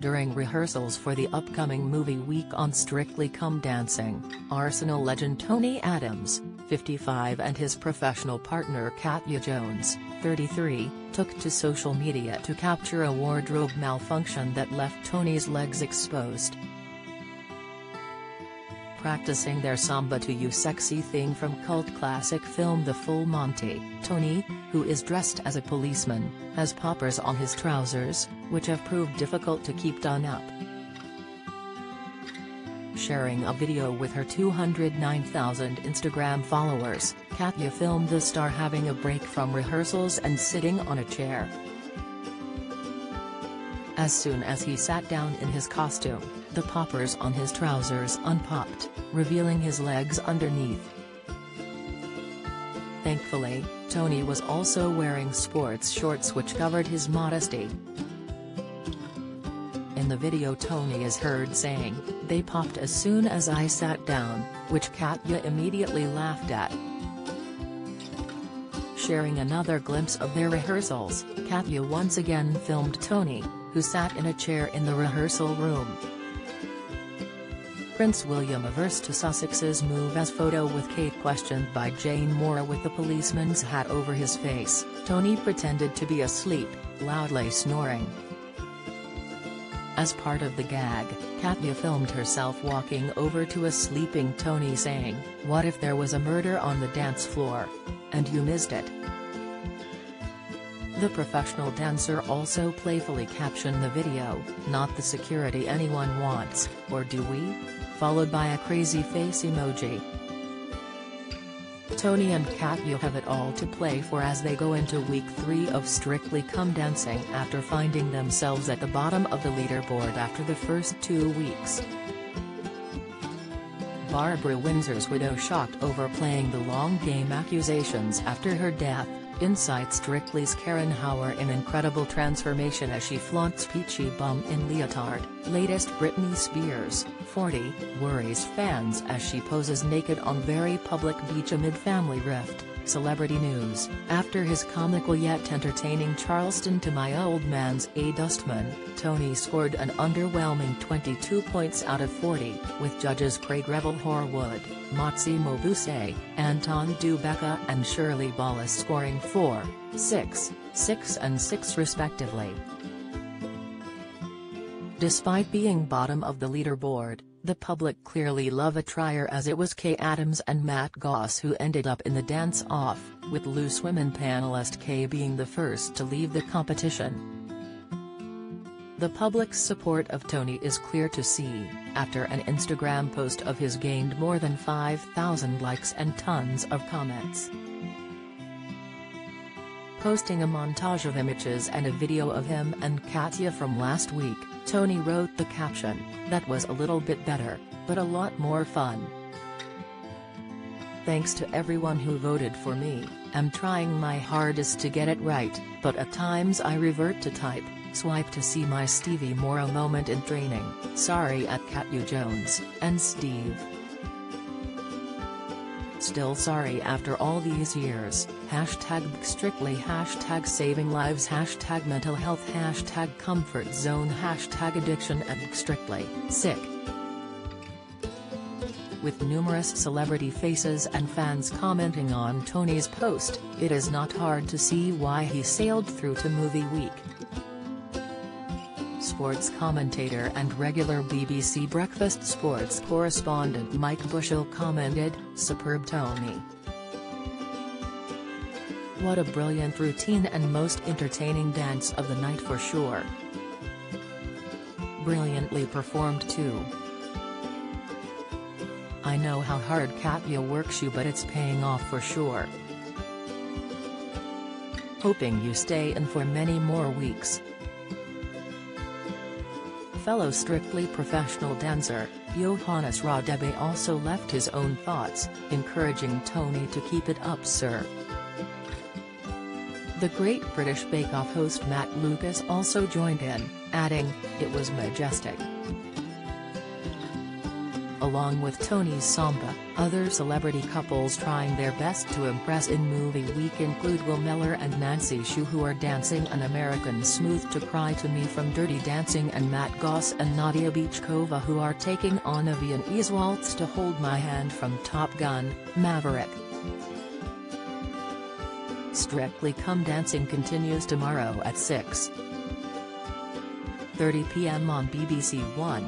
During rehearsals for the upcoming movie week on Strictly Come Dancing, Arsenal legend Tony Adams, 55 and his professional partner Katya Jones, 33, took to social media to capture a wardrobe malfunction that left Tony's legs exposed practicing their samba to you sexy thing from cult classic film The Full Monty, Tony, who is dressed as a policeman, has poppers on his trousers, which have proved difficult to keep done up. Sharing a video with her 209,000 Instagram followers, Katya filmed the star having a break from rehearsals and sitting on a chair. As soon as he sat down in his costume, the poppers on his trousers unpopped, revealing his legs underneath. Thankfully, Tony was also wearing sports shorts which covered his modesty. In the video Tony is heard saying, they popped as soon as I sat down, which Katya immediately laughed at. Sharing another glimpse of their rehearsals, Katya once again filmed Tony, who sat in a chair in the rehearsal room. Prince William averse to Sussex's move as photo with Kate questioned by Jane Moore with the policeman's hat over his face, Tony pretended to be asleep, loudly snoring. As part of the gag, Katya filmed herself walking over to a sleeping Tony saying, what if there was a murder on the dance floor? And you missed it. The professional dancer also playfully captioned the video, not the security anyone wants, or do we? Followed by a crazy face emoji. Tony and Katya have it all to play for as they go into week 3 of Strictly Come Dancing after finding themselves at the bottom of the leaderboard after the first two weeks. Barbara Windsor's widow shocked over playing the long game accusations after her death, Inside Strictly's Karen Hauer in incredible transformation as she flaunts peachy bum in leotard, latest Britney Spears, 40, worries fans as she poses naked on very public beach amid family rift. Celebrity news, after his comical yet entertaining Charleston to my old man's A Dustman, Tony scored an underwhelming 22 points out of 40, with judges Craig Revel Horwood, Motsi Mabuse, Anton Du Beke and Shirley Ballas scoring 4, 6, 6 and 6 respectively. Despite being bottom of the leaderboard, the public clearly love a trier as it was Kaye Adams and Matt Goss who ended up in the dance-off, with loose women panelist Kaye being the first to leave the competition. The public's support of Tony is clear to see, after an Instagram post of his gained more than 5,000 likes and tons of comments. Posting a montage of images and a video of him and Katya from last week, Tony wrote the caption, that was a little bit better, but a lot more fun. Thanks to everyone who voted for me, I'm trying my hardest to get it right, but at times I revert to type, swipe to see my Stevie Morrow moment in training, sorry at Katya Jones, and Steve. Still sorry after all these years, hashtag strictly hashtag saving lives. Hashtag mental health. Hashtag comfort zone. Hashtag addiction and strictly, sick. With numerous celebrity faces and fans commenting on Tony's post, it is not hard to see why he sailed through to movie week sports commentator and regular BBC Breakfast sports correspondent Mike Bushell commented, Superb Tony. What a brilliant routine and most entertaining dance of the night for sure. Brilliantly performed too. I know how hard Katya works you but it's paying off for sure. Hoping you stay in for many more weeks fellow Strictly professional dancer, Johannes Radebe also left his own thoughts, encouraging Tony to keep it up sir. The Great British Bake Off host Matt Lucas also joined in, adding, it was majestic. Along with Tony's samba, Other celebrity couples trying their best to impress in movie week include Will Mellor and Nancy Xu who are dancing an American Smooth to Cry to Me from Dirty Dancing and Matt Goss and Nadiya Bychkova who are taking on a Viennese Waltz to Hold My Hand from Top Gun, Maverick. Strictly Come Dancing continues tomorrow at 6.30 p.m. on BBC One.